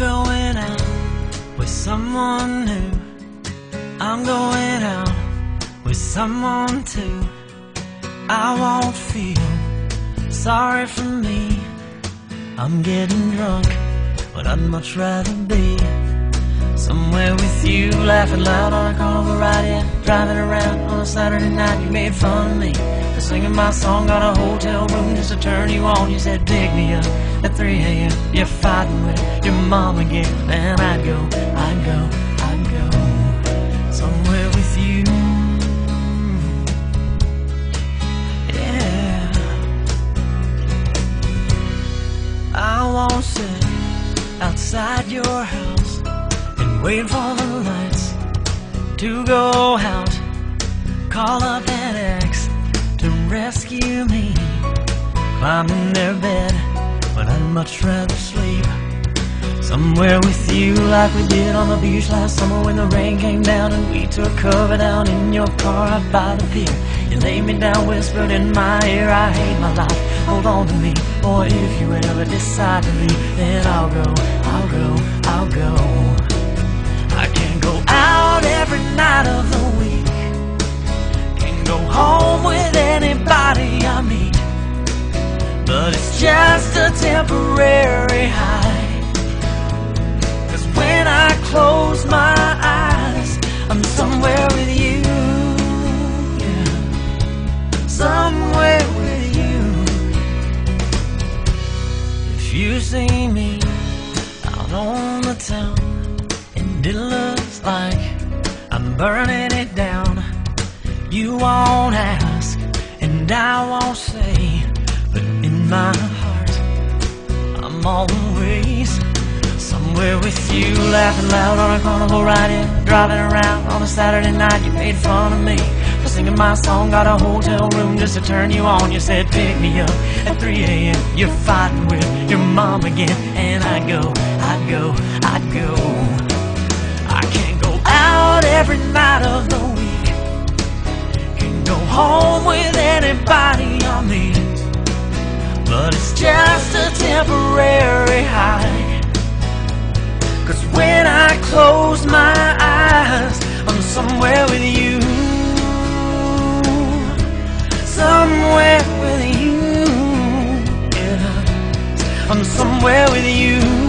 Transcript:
going out with someone new. I'm going out with someone too. I won't feel sorry for me. I'm getting drunk, but I'd much rather be somewhere with you, laughing loud on a carnival ride, yeah, driving around on a Saturday night. You made fun of me for singing my song, got a hotel room just to turn you on. You said pick me up at 3 a.m. You're fighting with your mom again, and I'd go, I'd go, I'd go somewhere with you. Yeah, I won't sit outside your house and wait for the lights to go out. Call up an ex to rescue me. Climb in their bed, but I'd much rather sleep somewhere with you, like we did on the beach last summer when the rain came down and we took cover down in your car out by the pier. You laid me down, whispered in my ear, I hate my life. Hold on to me, or if you ever decide to leave, then I'll go, just a temporary high. Cause when I close my eyes, I'm somewhere with you. Yeah. Somewhere with you. If you see me out on the town and it looks like I'm burning it down. You won't ask, and I won't always somewhere with you, laughing loud on a carnival ride, yeah, driving around on a Saturday night. You made fun of me for singing my song, got a hotel room just to turn you on. You said pick me up at 3 a.m. You're fighting with your mom again, and I'd go, I'd go, I'd go. I can't go out every night of the week. Can't go home with anybody I meet. But it's just a temporary high. Cause when I close my eyes, I'm somewhere with you. Somewhere with you. Yeah. I'm somewhere with you.